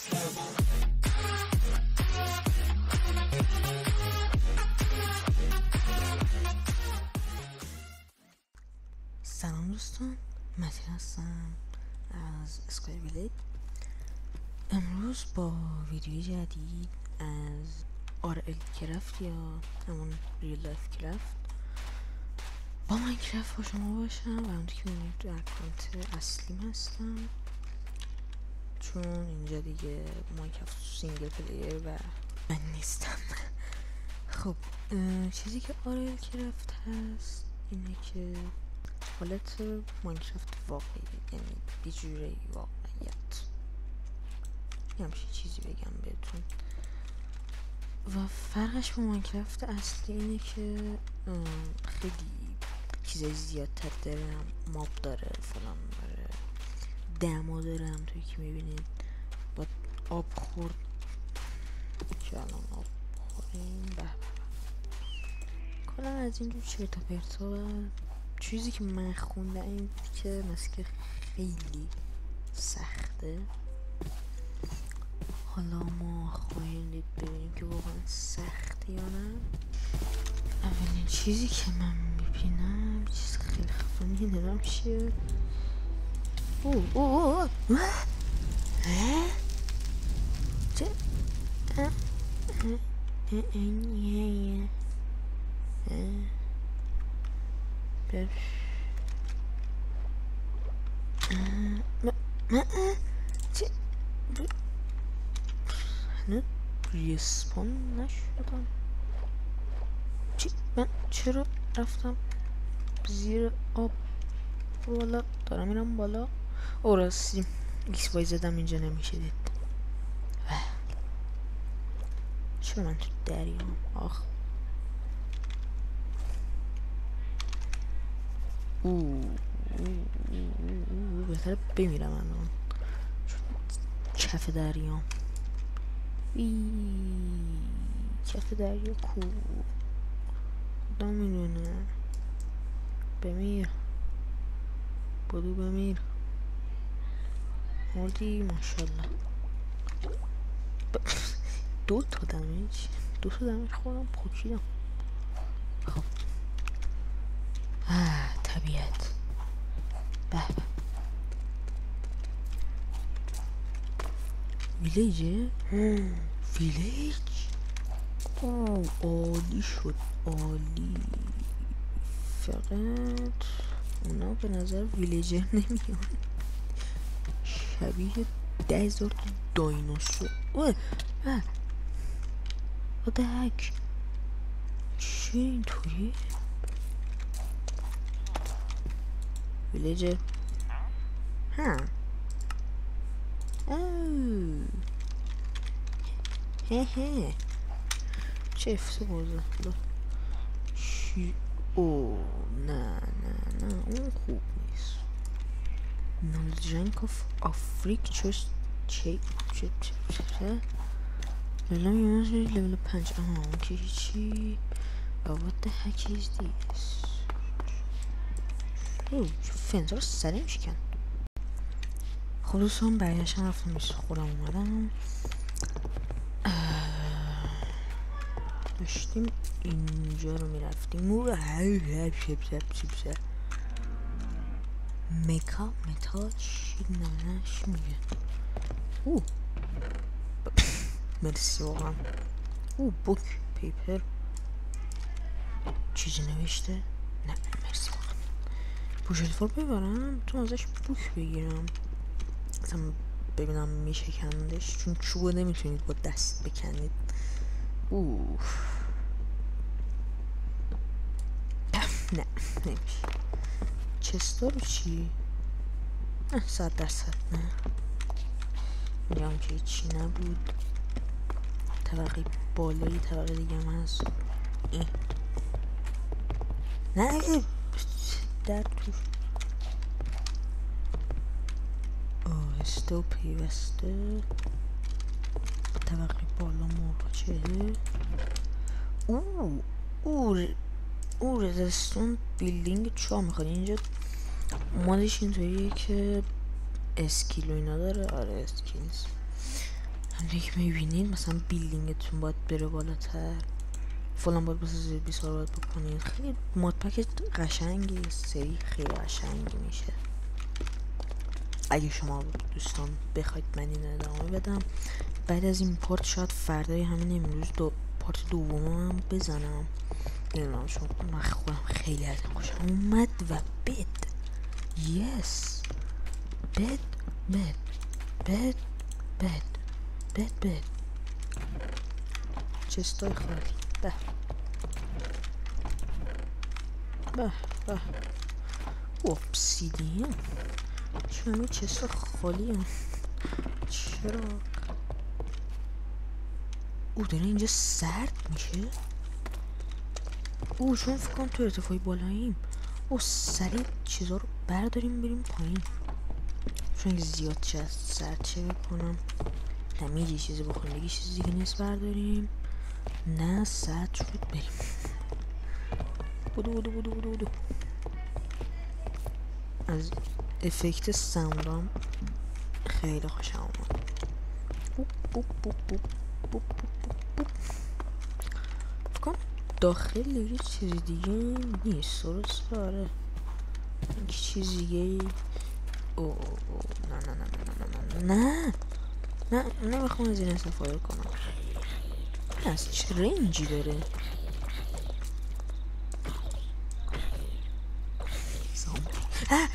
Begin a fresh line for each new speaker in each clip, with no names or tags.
سلام دوستان متین هستم از Sky Village. امروز با ویدیوی جدید از RLCraft یا همون Real Life Craft با Minecraft با شما باشم و همونطور که می‌بینید تو اکانت اصلیم هستم. چون اینجا دیگه Minecraft single player و من نیستم. خب چیزی که RLCraft هست اینه که حالت Minecraft واقعی یعنی یه جوره واقعیت. یه چیزی بگم بهتون. و فرقش با Minecraft اصلی اینه که خیلی چیزای زیادتر داره ماب داره فلان داره. دما داره همطوری که می‌بینید. با آب خورد. که الان آب خوریم. به. کلا از اینجور چرت و پرتا چیزی که من خوندم این که مثل که خیلی سخته. حالا ما خواهیم دید ببینیم که واقعا سخته یا نه. اولین چیزی که من می‌بینم چیز خیلی خفنی نمیم چیه. او او او او اه؟ چه اه؟ اه؟ اه؟ اه؟ اه؟ اه؟ بف ما ما چه ب- هنوز او راستی ایکس وای زدم اینجا نمیشه دید. چرا من تو دریام آخ بهتره بمیرم چون کف دریام وی کف دریا کو خدا می‌دونه بمیر بدو بمیر مردی ماشالله ب... دو تا دمیج. دو تا دمیج خودم پوکیدم. خب. آه طبیعت. به به. ویلیجه ویلیج؟ اوه عالی شد عالی. فقط اونا به نظر ویلیجر نمیان شبیه ده هزار تا دایناسور اوه اه What the heck چه اینطوریه Villager. Huh. Oh. He he. چه افتبازه خدا چی او نه نه نه چه چه چه چه لیلا میمونش لیول پنج آها اون که هیچی what the heck is this? اوه فنزا رو سری میشکن خب دوستان برگشتم رفتم بیست اومدم داشتیم اینجا رو می‌رفتیم او مکا متا چی چی میگه؟ او. مرسی واقعا. او بوک پیپر. چیزی نوشته؟ نه مرسی واقعا. پوشتفور ببرم تو ازش بوک بگیرم. اصلا ببینم میشکندش چون چوبو نمی‌تونید با دست بکنید. اوف نه نمیشه. چستا رو چی؟ نه صد درصد نه. میگم که چی نبود. طبقه بالایی طبقه دیگه هم هست. این نه در توش آهسته و پیوسته. طبقه بالا مرچه او او ر- او رزستون بیلدینگ چا می‌خواد. اینجا مادش اینطوریه که اسکیل و اینا داره. آره اسکیلز. همونطوری که می‌بینید مثلا بیلدینگتون باید بره بالاتر. فلان باید بسازید بیسار باید بکنید خیلی ماد پک قشنگی سری خیلی قشنگی میشه. اگه شما دوستان بخواید من این ادامه بدم. بعد از این پارت شاید فردای همین امروز دو پارت دومم بزنم. نمی‌دونم چون من خودم خیلی از خوشم اومد و بد یس بد بد بد بد بد بد چستای خالی. به. به به. اپسیدین چون چستا خالی هم. چرا؟ او داره اینجا سرد میشه؟ او چون فکر کنم تو ارتفاعی بالاییم. او سریع چیزا رو برداریم بریم پایین. چون زیاد چه سرد چه بکنم نمیگه چیزی بخوریم دیگه چیزی دیگه نیست برداریم. نه سرد شد بریم. بودو بودو بودو بودو بودو. از افکت ساوندام خیلی خوشم اومد. بوب بوب بوب بوب بوب. داخل دیگه چیز دیگه نیست درست؟ آره. اینکه چیز دیگه او نه نه نه نه نه نه نه نه. نمی‌خوام از این استفاده کنم. از چه رنجی داره؟ زامبی. نه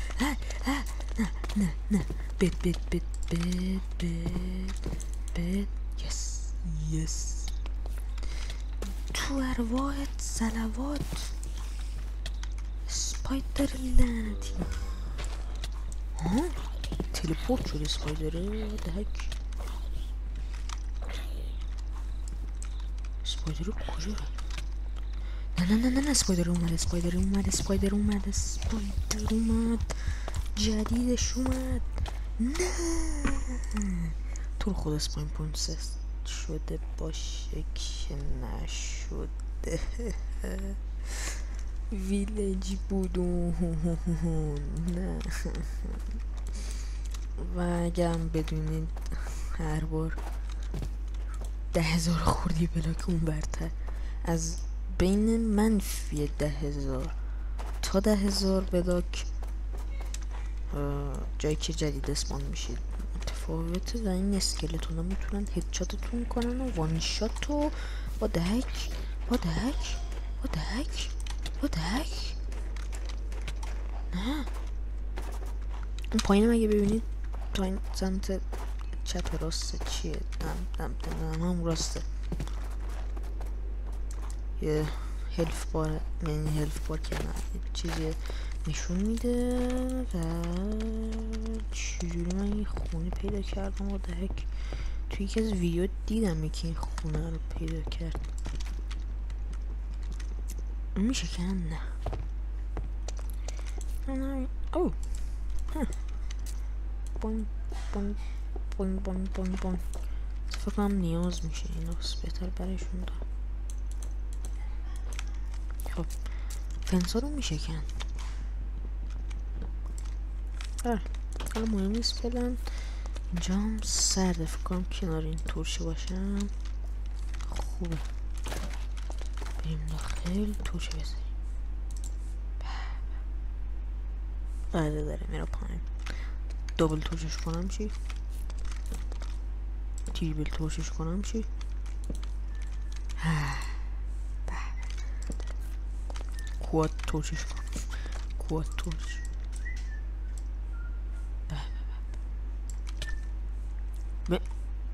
نه نه. بد بد بد بد بد. بد یس یس ارواحت سلوات. سپایدر لعنتی. ها؟ تلپورت شده سپایدره دهک. سپایدر کجا؟ نه نه نه نه نه سپایدر اومد سپایدر اومد سپایدر اومد سپایدر اومد. جدیدش اومد. نه. تو خود سپاین پرنسس شده باشه که نشده ویلج بودون و اگرم بدونید هر بار ده هزار خوردی بلاک اون برتر. از بین منفی ده هزار تا ده هزار بلاک جایی که جدید اسپان میشید متفاوته و این اسکلتون ها می‌تونن هدشاتتون کنن و وان شات و با دهک با دهک با دهک با دهک نه اون پایین مگه ببینید تا این سمت چپ راست چیه دم دم دم هم راسته یه هلف بار یعنی هلف بار که چیزی نشون میده و چجوری من این خونه پیدا کردم و دهک توی یکی از ویدیو دیدم که این خونه رو پیدا کرد Michigan. And I, oh, huh. Boing, boing, boing, boing, boing, boing. فکرم نیاز میشه این بهتر برشون دار خب فنسا رو میشه کند حالا مهم نیست فعلا اینجا هم سرده فکرم کنار این ترشه باشم خوبه بریم داخل ترشه بزنیم. بله داره میره پایین. دابل ترشش کنم چی؟ تیبل ترشش کنم چی؟ کواد ترشش کنم کواد ترش به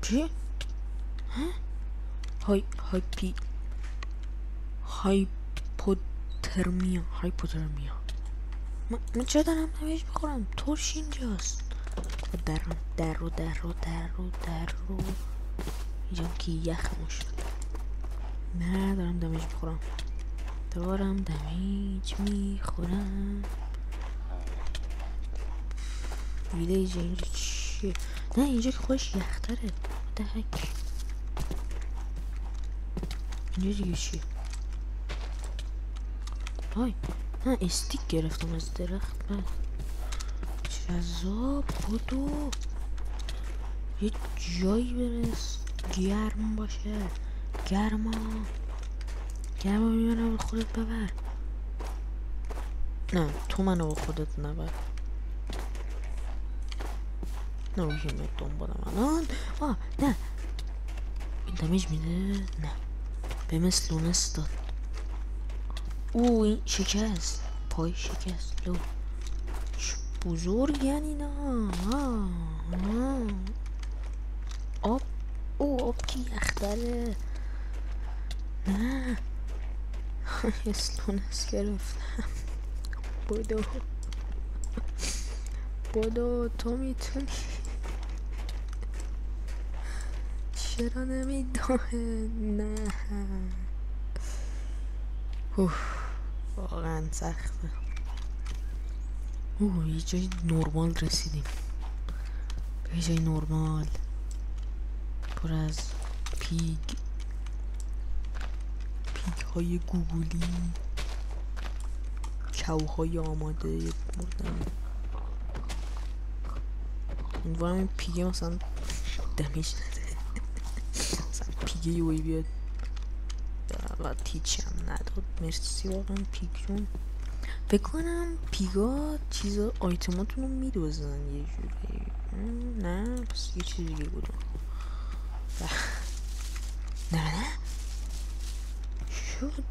چی؟ های های پی هایپوترمیا. هایپوترمیا. من چرا دارم نمیش بخورم ترش اینجاست. در رو در رو در رو در رو در رو اینجا که یخ شد نه دارم دمیج می‌خورم. دارم دمیج می‌خورم. ویلیج اینجا چیه؟ نه اینجا که خودش یختره. دهک. اینجا دیگه چیه؟ های نه استیک گرفتم از درخت بعد جذاب بودو. یه جایی برس. گرم باشه. گرما. گرما به خودت ببر. نه تو منو به خودت نبر. نمیشه میاد دنبالم الان آه نه. این دمیج میده؟ نه. به مثل لونس داد او این شکست. پای شکست. لو. بزرگ یعنی نه. آب. او آب که یختره نه. اسلونس گرفتم. بودو. بودو تو می‌تونی. چرا نمی‌دونه نه. واقعا سخته. اوه یه جای نرمال رسیدیم. به جای نرمال. پر از پیگ. پیگ های گوگولی. چوهای آماده. مردن امیدوارم این پیگه مثلا دمیش نده. مثلا پیگه یوی بیاد. تیچی هم نداد. مرسی واقعا پیگ جون فکر کنم پیگا چیزا آیتماتون رو میدوزن یه جوری. نه پس یه چیز دیگه بودم نه نه. شد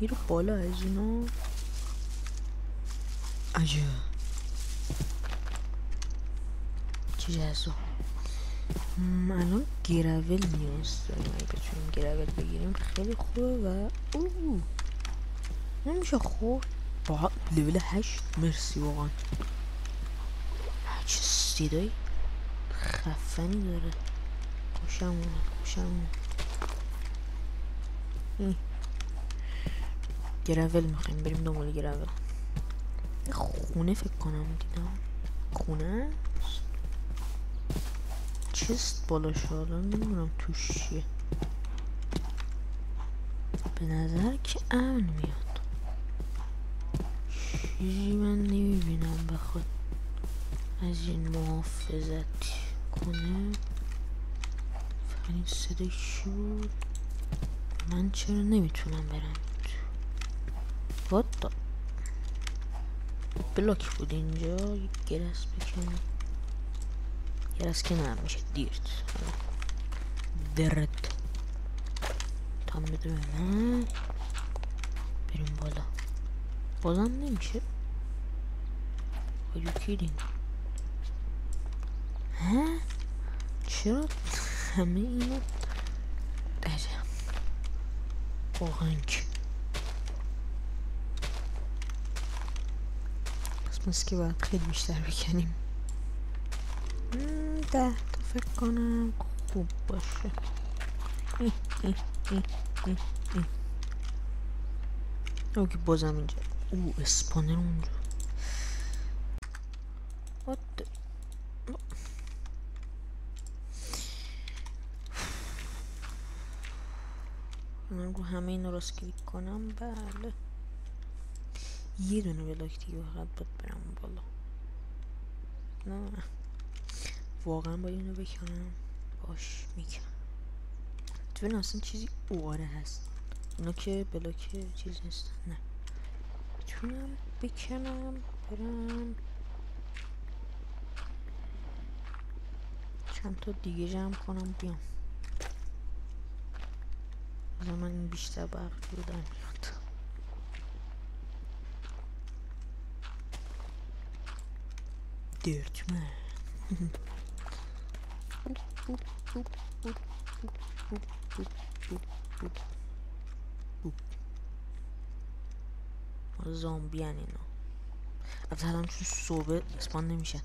میرو بالا از اینا. عجب. چه جزا الان گرول نیاز داریم. اگه بتونیم گرول بگیریم خیلی خوبه و اوه. نمیشه خوب با لول هشت. مرسی واقعا چه صدای خفنی داره. خوشم اومد خوشم اومد. گرول می‌خوایم بریم دنبال گرول خونه فکر کنم دیدم. خونه؟ چست بالا حالا نمی‌دونم توش چیه. به نظر که امن میاد. چیزی من نمی‌بینم بخواد از این محافظت کنه. این صدای من چرا نمی‌تونم برم؟ وات بلاک بود اینجا یک گرس بکنم. گرس که نه میشه دیرت درد تام بده نه بریم بالا بازم نمیشه Are you kidding? ها؟ چرا همه اینا عجب واقعا که پس که باید خیلی بیشتر بکنیم ده تا فکر کنم خوب باشه اوکی بازم اینجا او اسپانر اونجا. من رو همه این رو کلیک کنم بله یه دونه بلاک دیگه فقط باید برم بالا نه واقعا با اینو بکنم. باش می‌کنم. تو اصلا چیزی اواره هست. اینا که بلاک چیز هست نه. می‌تونم بکنم برم. چند تا دیگه جمع کنم بیام. من این بیشتر برق بودم میاد Dirtman. زامبی هن اینا. البته الان چون صبح اسپان نمیشن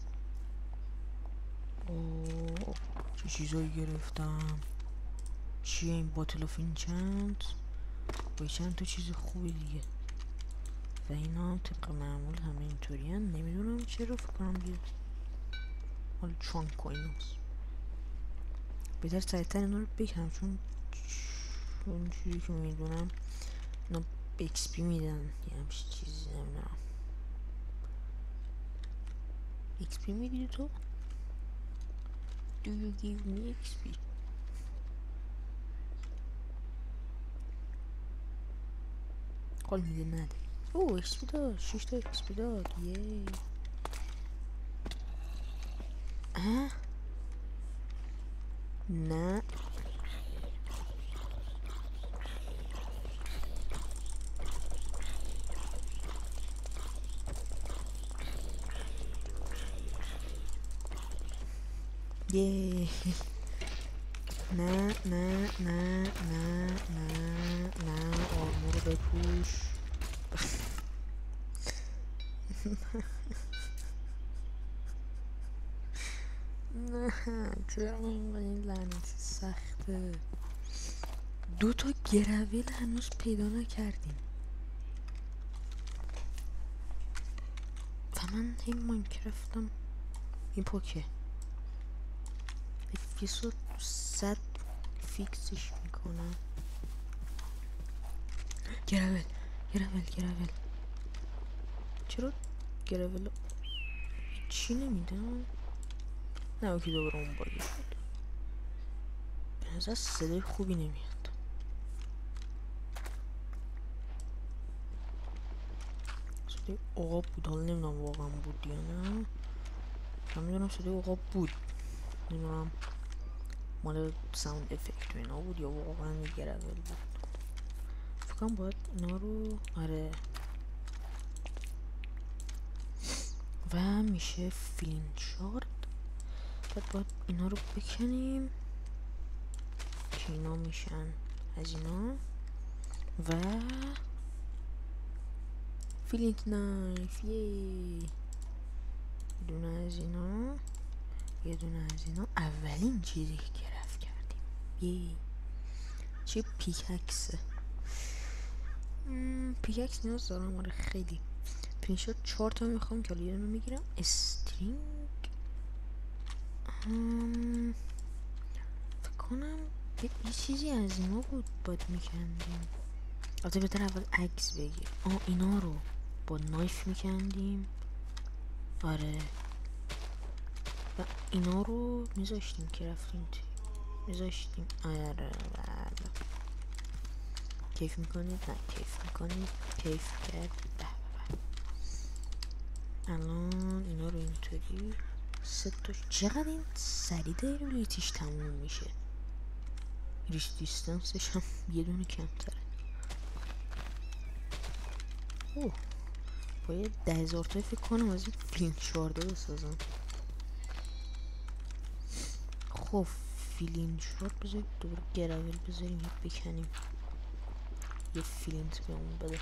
اوه چه چیزایی گرفتم. چیه این باتل آف چند؟ با چند تا چیز خوبی دیگه. و اینا طبق معمول همه اینطوری هم نمی‌دونم چرا فکر کنم بیاد حالا چون کوینوس بهتر سریعتر اینا رو بکنم چون چون چیزی که می‌دونم اینا اکس پی میدن. یه همچین چیزی نمی‌دونم. اکس پی میدی تو؟ do you give me XP حال میده نده او XP داد. شش تا XP داد. یه اه نه یه نه نه نه نه نه نه آرمو رو بپوش نه این لعنتی سخته. دو تا گرول هنوز پیدا نکردیم. و من هی ماینکرافتم این پوکه. اف رو صد fix ش می‌کنم. gravel gravel gravel چرا gravel چی نمیدم نه okay دوباره اون bug ی شد به نظر صدای خوبی نمیاد. صدای آقا بود. حالا نمی‌دونم واقعا بود یا نه. من می‌دونم صدای آقا بود. نمی‌دونم مال ساوند افکت و اینا بود یا واقعا گرول بود. فکرم باید اینا رو آره. و میشه فیلین شارد بعد باید اینا رو بکنیم. که اینا میشن از اینا. و flint knife یه دونه از اینا. یه دونه از اینا. اولین چیزی که craft کردیم. یه چه pickaxe ه pickaxe نیاز دارم. آره خیلی. flint shard چهار تا می‌خوام که دونه می‌گیرم. string. فکر کنم یه چیزی از اینا بود باید میکندیم. البته بهتر اول عکس بگیر. آه اینا رو با نایف میکندیم. آره. و اینا رو میذاشتیم که رفتیم توی میذاشتیم. آره بله. کیف می‌کنید؟ نه کیف می‌کنید. کیف کرد. الان اینا رو اینطوری سه چقدر این سریع ریلیتیش تموم میشه؟ reach distance ش هم یه دونه کمتره. اوه باید ده هزار تا فکر کنم از این flint shard ه بسازم. خب flint shard بذاریم دوباره gravel بذاریم بکنیم. یه flint به اون بده.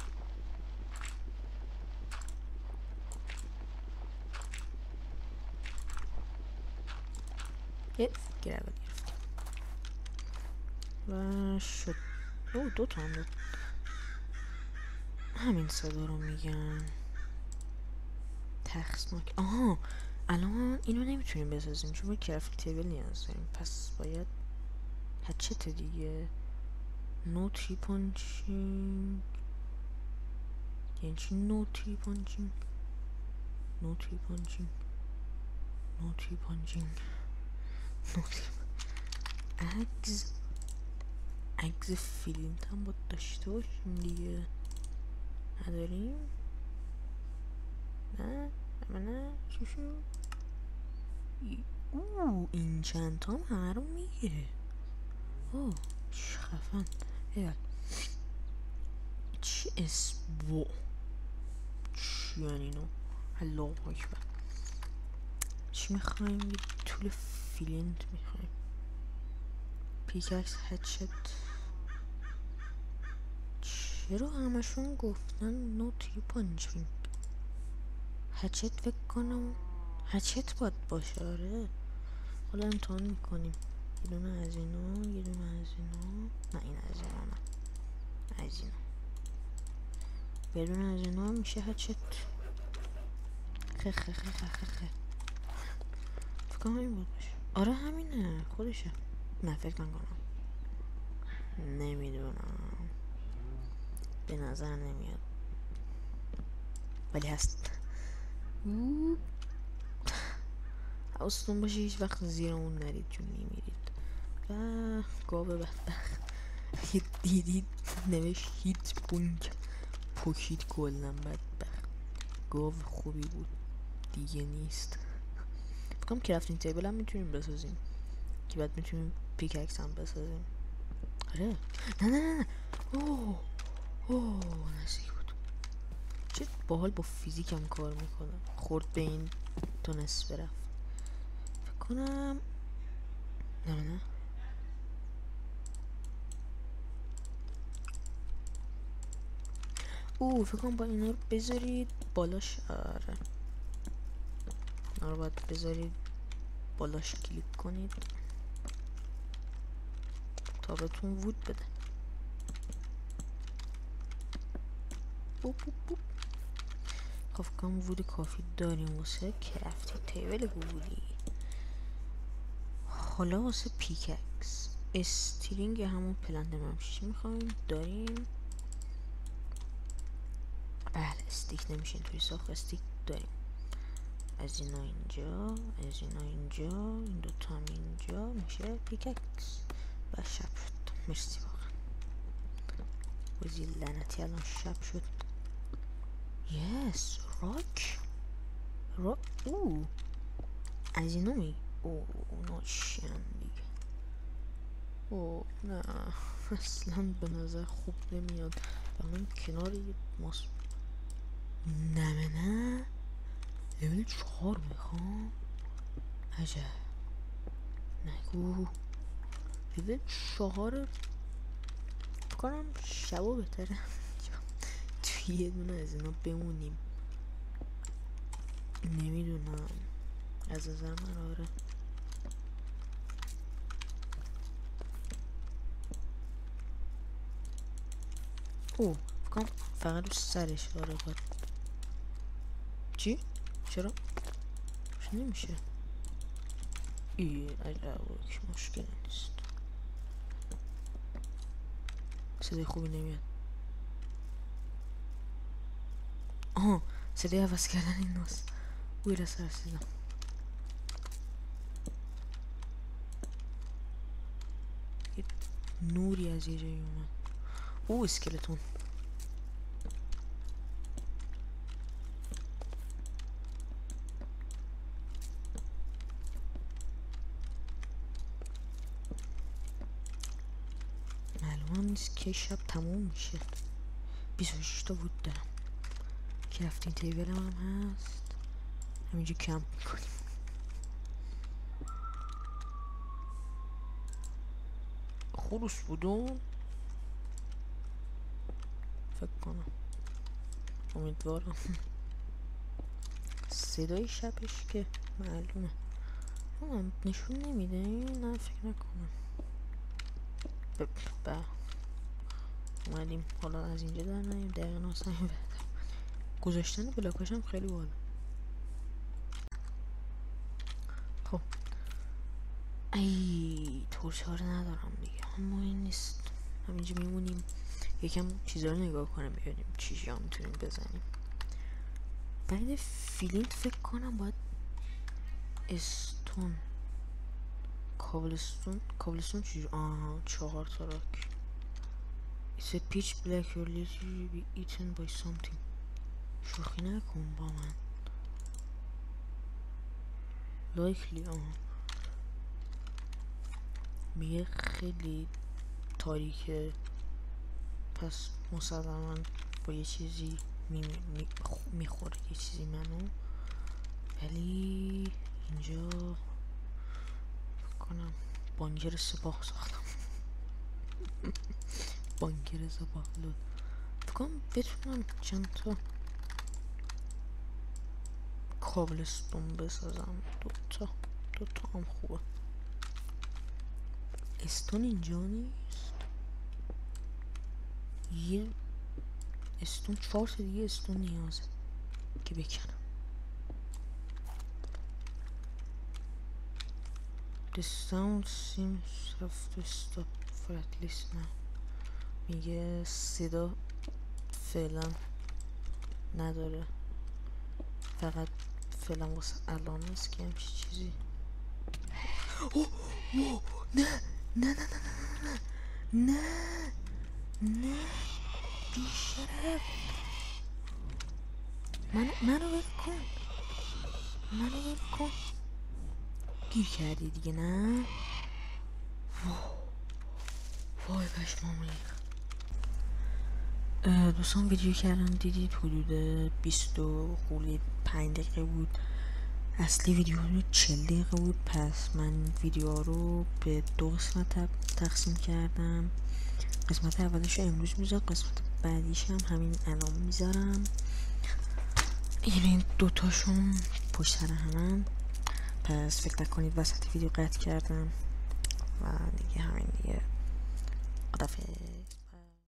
یه gravel گرفتیم و شد او دو تا هم داد همین صدا رو میگن ترسناک آها الان اینو نمی‌تونیم بسازیم چون باید craft table نیاز داریم پس باید hatchet دیگه. no tree punching یعنی چی no tree punching no tree punching no tree punching axe axe flint هم باید داشته باشیم دیگه. نداریم؟ نه؟ نه؟ چی شد او این چند تا هم همه رو میگه اوه خفن ایول چی اسبو؟ چی یعنی اینو؟ الله اکبر. چی می‌خوایم؟ یه tool flint می‌خوایم pickaxe hatchet چرا همشون گفتن no tree punching hatchet فکر کنم hatchet باید باشه آره. حالا امتحان می‌کنیم. یه دونه از اینا یه دونه از اینا. نه این از اینا نه. از اینا. بدون از اینا میشه هچت خه فکر کنم بود آره همینه خودشه. نه فکر نکنم. نمی‌دونم. به نظر نمیاد. ولی هست. حواستون باشه هیچ وقت زیر اون نرید چون میمیرید و گاو بدبخت. دیدید؟ نوشت هیت پونک. پوکید کلن بدبخت. گاو خوبی بود. دیگه نیست. فکرم کرافتین تیبل هم می‌تونیم بسازیم. که بعد می‌تونیم پیککس هم بسازیم. آره. نه نه نه اوه اوه نزدیک بود. چه باحال با فیزیک کار می‌کنم. خورد به این تونست برفت. فکر کنم. نه نه او فکر کنم با اینا رو بذارید بالاش. آره. اینا رو باید بذارید بالاش کلیک کنید. تا بهتون وود بده. بوب بوب بوب. خب کام وود کافی داریم واسه کرفتی تیبل وودی حالا واسه pickaxe string همون plant ممشیش می‌خوایم. داریم. بله stick نمیشه اینطوری ساخت. stick داریم. از اینا اینجا از اینا اینجا این دوتا هم اینجا. میشه pickaxe و شب شد. مرسی واقعا. بازی لعنتی الان شب شد. yes rock. را او از اینا می او اونا چیان دیگه. او نه. اصلا به نظر خوب نمیاد. و من کنار یه ماس نه نه. لول چهار می‌خوام. عجب. نگو. لول چهار کنم شبا بهتره. توی یه دونه از اینا بمونیم. نمی‌دونم. از نظر من آره. او فکرم فقط رو سرش آره چی؟ چرا؟ چه نمیشه. ای عجب که مشکل نیست. صدای خوبی نمیاد. آها صدای عوض کردن این ناس. اوی رسه رسیدم نوری از یه جایی اومد. او اسکلتون معلوم نیست که شب تموم میشه؟ 26 تا بود دارم که رفتین تیبل هم هست؟ همینجا کمپ می‌کنیم. خروس بودون؟ فکر کنم. امیدوارم. صدای شبش که معلومه. نشون نمیده. نه فکر نکنم. به. اومدیم. حالا از اینجا در نیم دقیقا بهتر گذاشتن بلاکاش هم خیلی بالا. خب. ای تورچار ندارم دیگه. اما این نیست. همینجا میمونیم. یکم چیزا رو نگاه کنم ببینیم چی ها می‌تونیم بزنیم. برای flint فکر کنم باید stone. cobblestone. cobblestone چی آها چهار تا rock. It's a pitch black you're likely to be eaten by something. شوخی نکن با من. likely آها میگه خیلی تاریکه. پس مسلما با یه چیزی می‌خوره یه چیزی منو. ولی اینجا کنم بانگر سپاه ساختم. سپاه لود فکرم بتونم چند تا کابلستون بسازم. دوتا دوتا هم خوبه. استون اینجا نیست؟ یه استون چهار تا دیگه استون نیازه که بکنم. The sound seems have to stop for at least now. میگه صدا فعلا نداره. فقط فعلا واسه الان نیست که همچی چیزی. اوه اوه نه نه نه نه نه نه نه نه بیشرف. منو منو ول کن. منو ول کن. گیر کردی دیگه نه؟ وای پشمام ریخت دوستان ویدیو کردم دیدید حدود 20 و خورده 5 دقیقه بود. اصلی ویدیو رو 40 دقیقه بود. پس من ویدیو رو به دو قسمت تقسیم کردم. قسمت اولش رو امروز می‌ذارم قسمت بعدیش هم همین الان می‌ذارم. این دوتاشون پشت سر همم پس فکر نکنید وسط ویدیو قطع کردم. و دیگه همین دیگه. خدافظ.